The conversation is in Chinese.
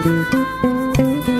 嗯。